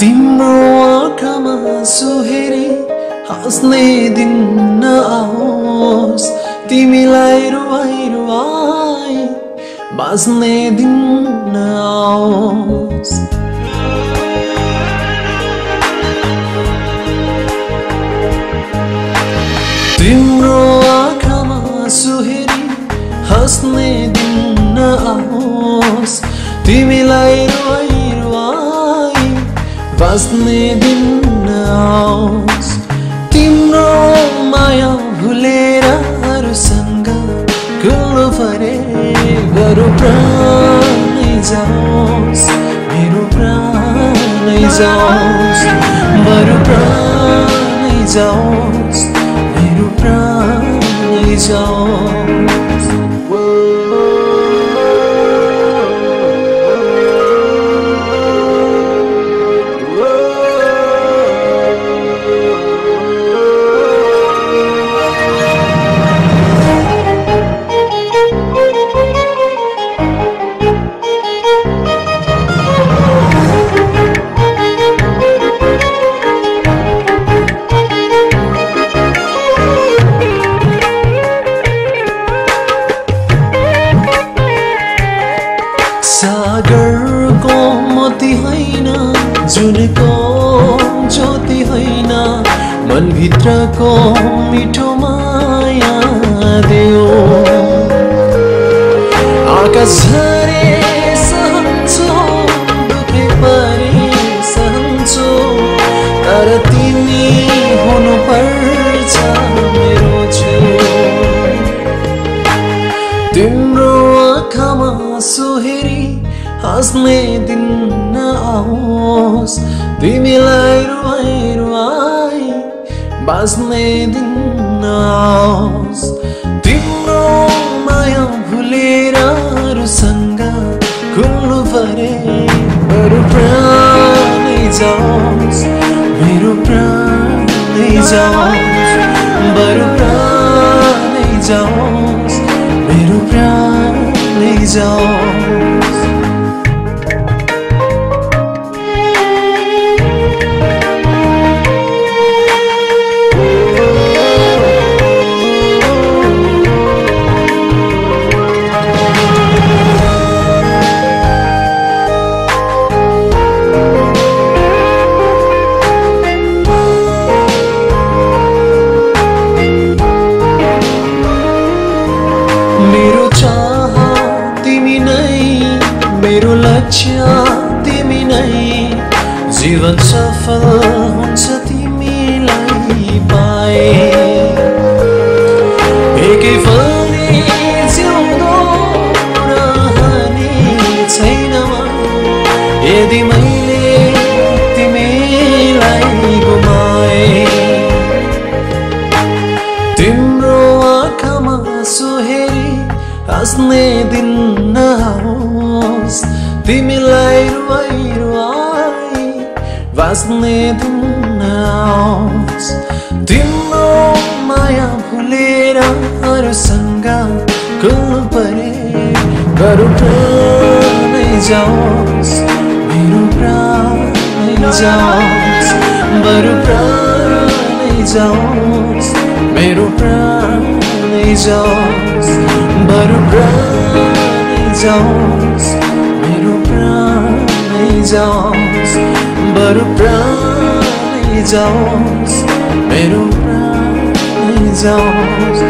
तिम्रो आँखामा सुहेरी हाँस्ने दिन नआओस्। तिमीलाई रुवाई रुवाई बाँच्ने दिन नआओस्। तिम्रो आँखामा सुहेरी हाँस्ने दिन नआओस्। तिमीलाई रुवाई बाँच्ने दिन नआओस् तिम्रो माया भुलेर अरूसँग गुल्नु परे बरु प्राणै जाओस्। मेरो प्राणै जाओस्। बरु प्राणै जाओस्। मेरो प्राणै जाओस्। जुनको ज्योति होइन मनभित्रको मिठो माया देऊ। आकाश झरे सहन्छौ दुखे परे सहन्छौ तर तिमी हुनुपर्छ मेरो तिम्रो आँखामा सुहेरी हाँस्ने तिमीलाई रुवाई रुवाई बाँच्ने दिन तिम्रो माया भुलेर अरूसँग खुल्नु परे बरु प्राणै जाओस्। मेरो प्राणै जाओस्। बरु प्राणै जाओस्। मेरो प्राणै जाओस्। लक्ष्य तिमी नै। जीवन सफल हुन्छ तिमीलाई पाए। एकै फलले जिउँदो रहने छैन यदि मैले तिमीलाई गुमाए। तिम्रो आँखामा सुहेरी हाँस्ने दिन नआओस् तिमीलाई रुवाई रुवाई बाँच्ने दिन नआओस् तिम्रो माया भुलेर अरूसँग खुल्नु परे बरु प्राणै जाओस् मेरो प्राणै जाओस् बरु प्राणै जाओस् मेरो प्राणै जाओस् बरु प्राणै जाओस् प्राणै जाओस् बरु प्राणै जाओस् मेरो प्राणै जाओस्